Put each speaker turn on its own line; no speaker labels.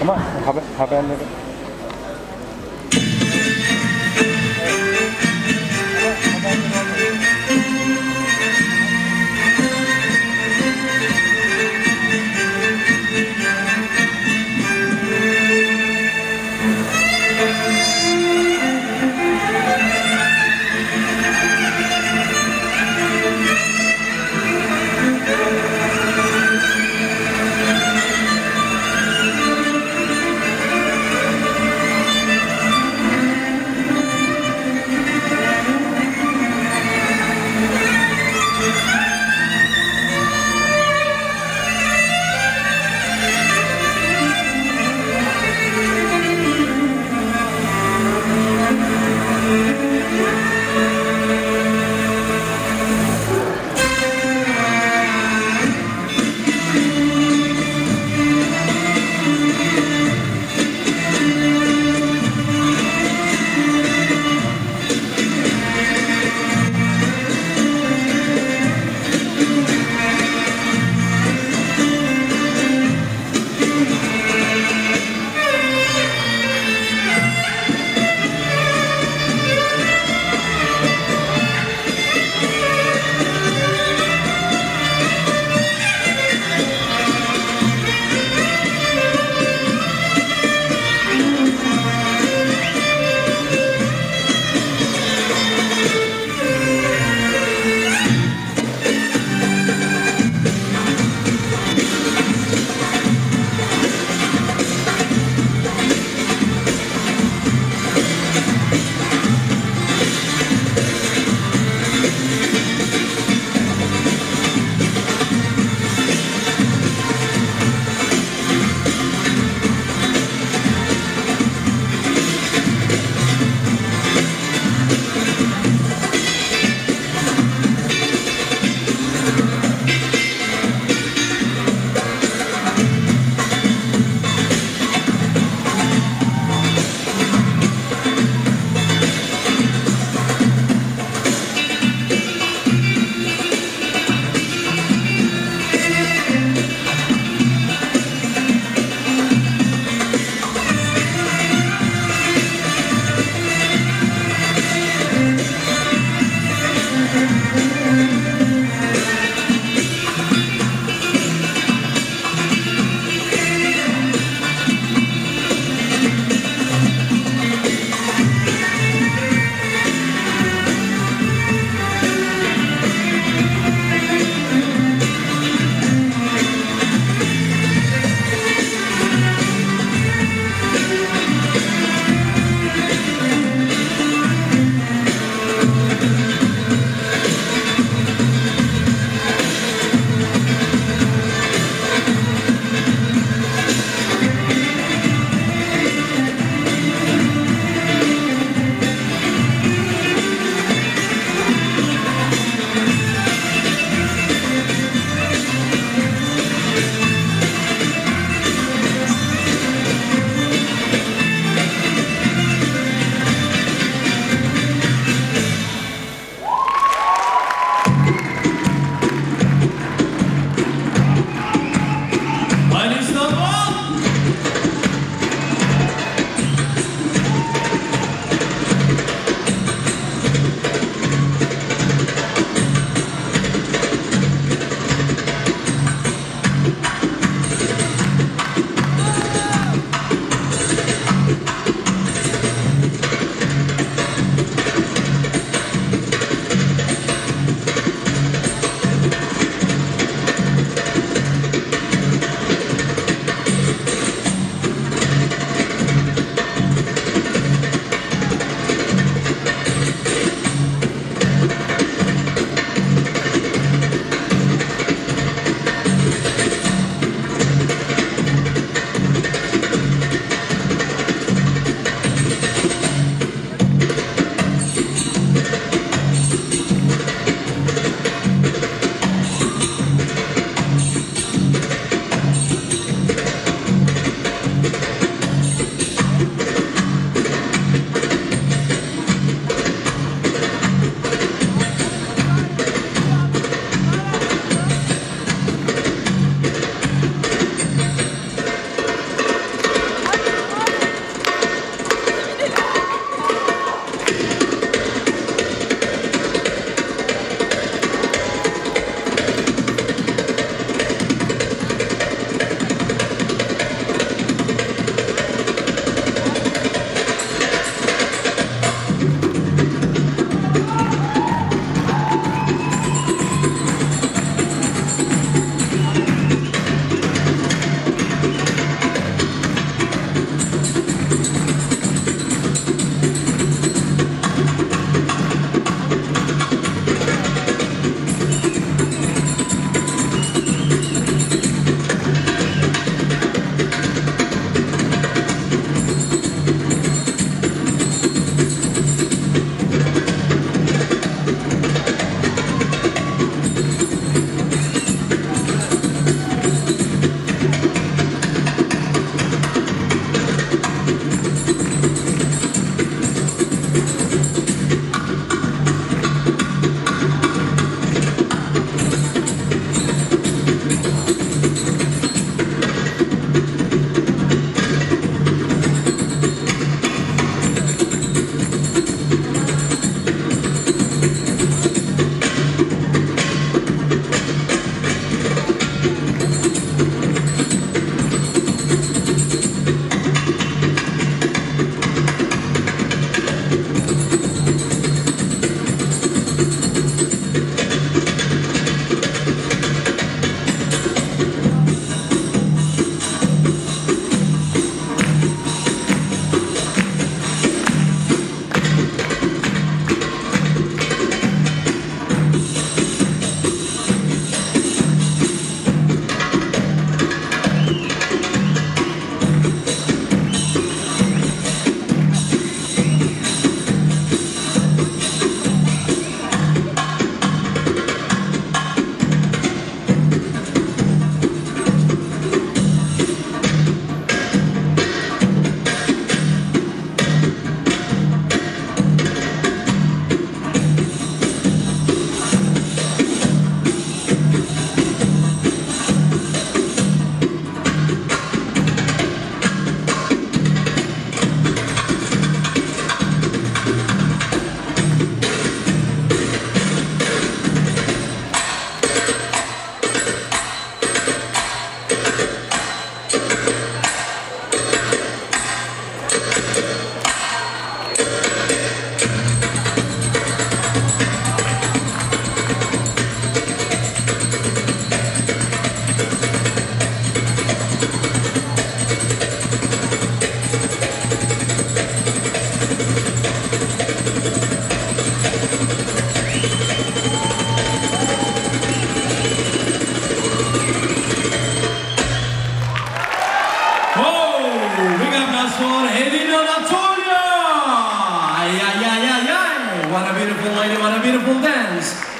Come on, haber, haberleri. What a